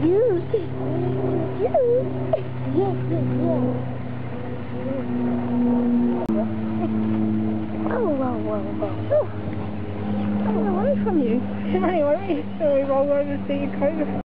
You. You. Yes, yes, yes. Oh, whoa, whoa, whoa. Come away from you. Come away. We roll over the seat.